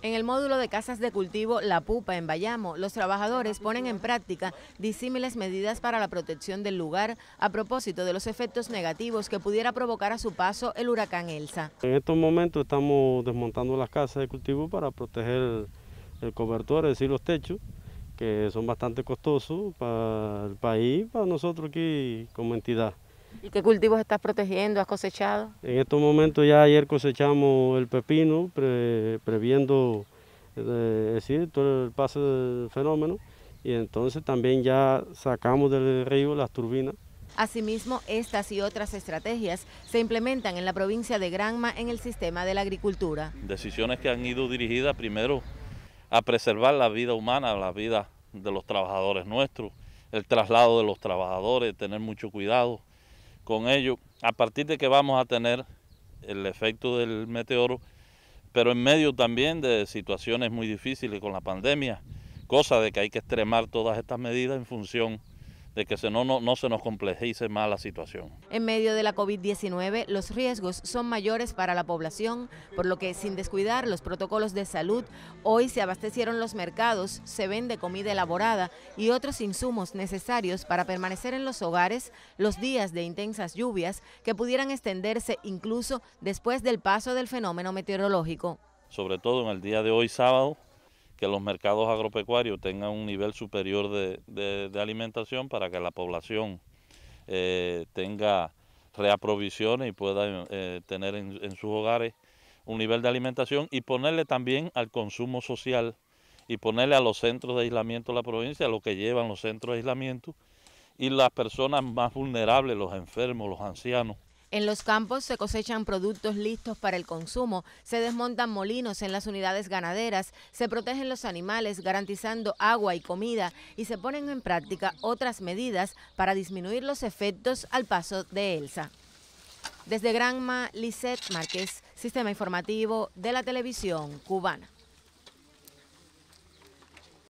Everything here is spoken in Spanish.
En el módulo de casas de cultivo La Pupa en Bayamo, los trabajadores ponen en práctica disímiles medidas para la protección del lugar a propósito de los efectos negativos que pudiera provocar a su paso el huracán Elsa. En estos momentos estamos desmontando las casas de cultivo para proteger el cobertor, es decir, los techos, que son bastante costosos para el país, para nosotros aquí como entidad. ¿Y qué cultivos estás protegiendo? ¿Has cosechado? En estos momentos ya ayer cosechamos el pepino, previendo eh, decir, todo el paso del fenómeno, y entonces también ya sacamos del río las turbinas. Asimismo, estas y otras estrategias se implementan en la provincia de Granma en el sistema de la agricultura. Decisiones que han ido dirigidas primero a preservar la vida humana, la vida de los trabajadores nuestros, el traslado de los trabajadores, tener mucho cuidado con ello, a partir de que vamos a tener el efecto del meteoro, pero en medio también de situaciones muy difíciles con la pandemia, cosa de que hay que extremar todas estas medidas en función de que se no, no, se nos complejice más la situación. En medio de la COVID-19, los riesgos son mayores para la población, por lo que sin descuidar los protocolos de salud, hoy se abastecieron los mercados, se vende comida elaborada y otros insumos necesarios para permanecer en los hogares los días de intensas lluvias que pudieran extenderse incluso después del paso del fenómeno meteorológico. Sobre todo en el día de hoy sábado, que los mercados agropecuarios tengan un nivel superior de, alimentación para que la población eh, tenga reaprovisiones y pueda eh, tener en, en, sus hogares un nivel de alimentación y ponerle también al consumo social y ponerle a los centros de aislamiento de la provincia, lo que llevan los centros de aislamiento y las personas más vulnerables, los enfermos, los ancianos, en los campos se cosechan productos listos para el consumo, se desmontan molinos en las unidades ganaderas, se protegen los animales garantizando agua y comida y se ponen en práctica otras medidas para disminuir los efectos al paso de Elsa. Desde Granma, Lisette Márquez, Sistema Informativo de la Televisión Cubana.